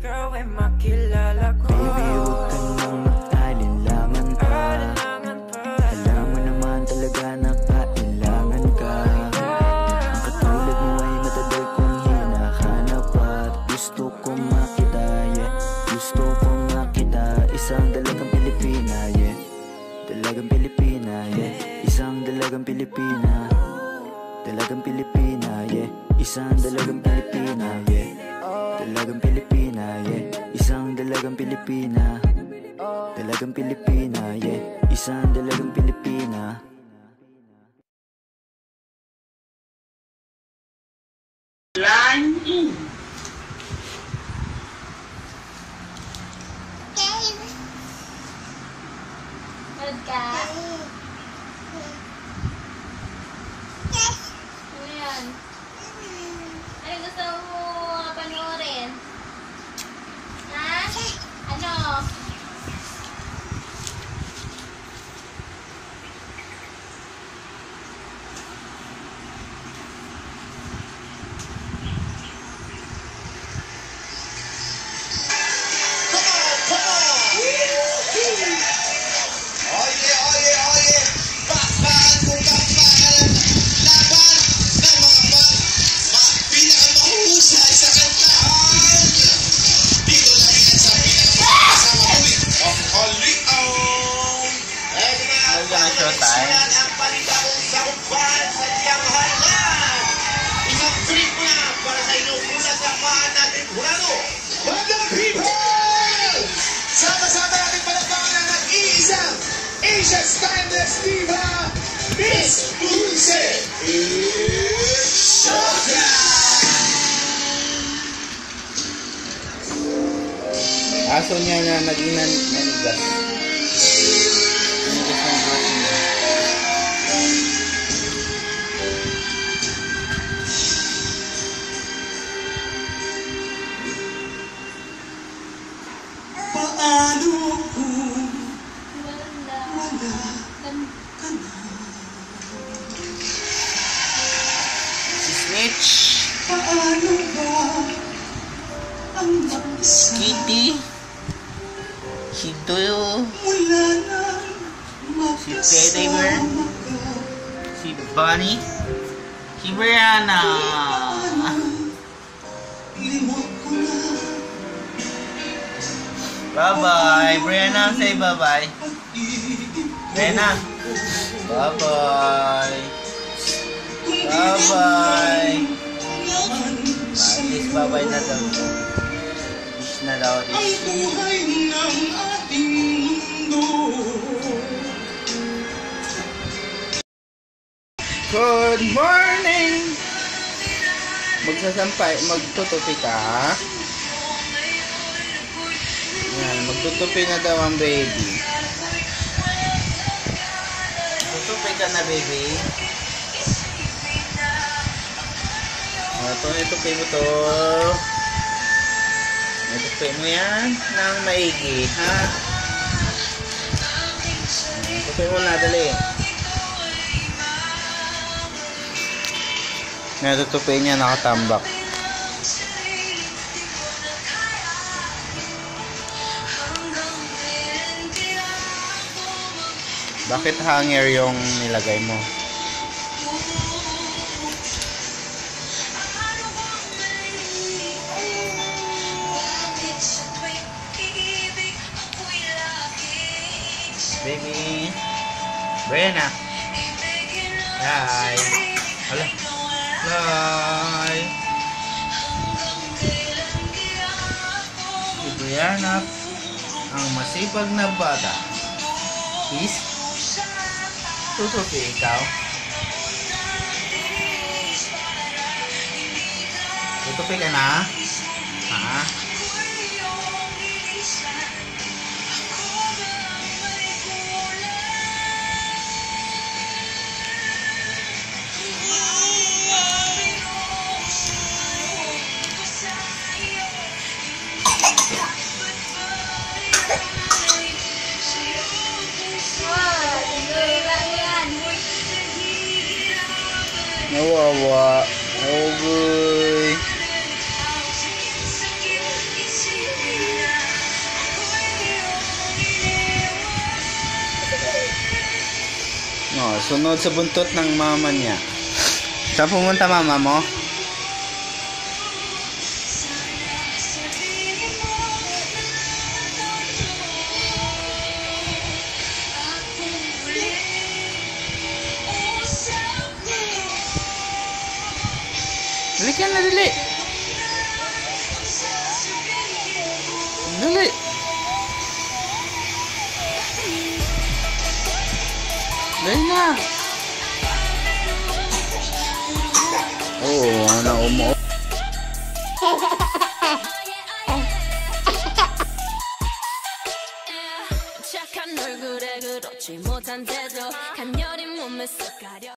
Girl, when makilala ko. Baby, huwag ka nang mag-alinlangan pa Alinlangan pa. Alam mo naman talaga na kailangan ka. Ang katulad mo ay matagal kong hinahanap At gusto kong makita, yeah. Gusto kong makita Isang dalagang Pilipina, yeah. Dalagang Pilipina, yeah. Isang dalagang Pilipina. Dalagang Pilipina, yeah. Isang dalagang Pilipina, yeah Dalagang Pilipina, yeah. Isang dalagang Pilipina. Dalagang Pilipina, yeah. Isang dalagang Pilipina. Line in. Asia's Timeless Diva, Miss Dulce. Aso niya na naging nan nanigas. Nanigas Paano ba ang mag-isa Kitty, si Doyle, mula nang Si ka? si Bunny, si Brianna. Bye-bye. Brianna, say bye-bye. Brianna. Bye-bye. Bye-bye. Kiss bye-bye na daw. Kiss na daw. Kiss. buhay ng ating mundo. Good morning! Magsasampay, magtutupi ka. Yan, magtutupi na daw ang baby. Tutupi ka na baby. O, ito, itupi mo to. Itupi mo yan ng maigi, ha? Tutupi mo na, dali. Natutupin niya nakatambak. Bakit hanger yung nilagay mo? Baby. Brianna. Hi. Hala. Hi. Brianna, ang masipag na bata. Is? Tutupi ikaw? Tutupi ka na? Ha? Nawawa. Oh boy. No, sunod sa buntot ng mama niya. Saan pumunta mama mo? Dali ka na, dali. Dali. Dali na. Oo, oh, na umo. 착한 얼굴에 그렇지 못한 태도 간녀린 몸에 쓱 가려